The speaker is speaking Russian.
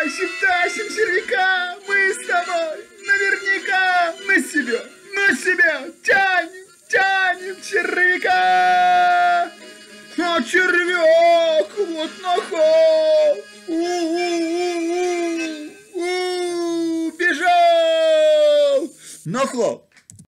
Тащим, тащим червяка, мы с тобой наверняка на себя, на себя тянем, тянем червяка. А червяк вот нахал, у-у-у-у, бежал. Нахал,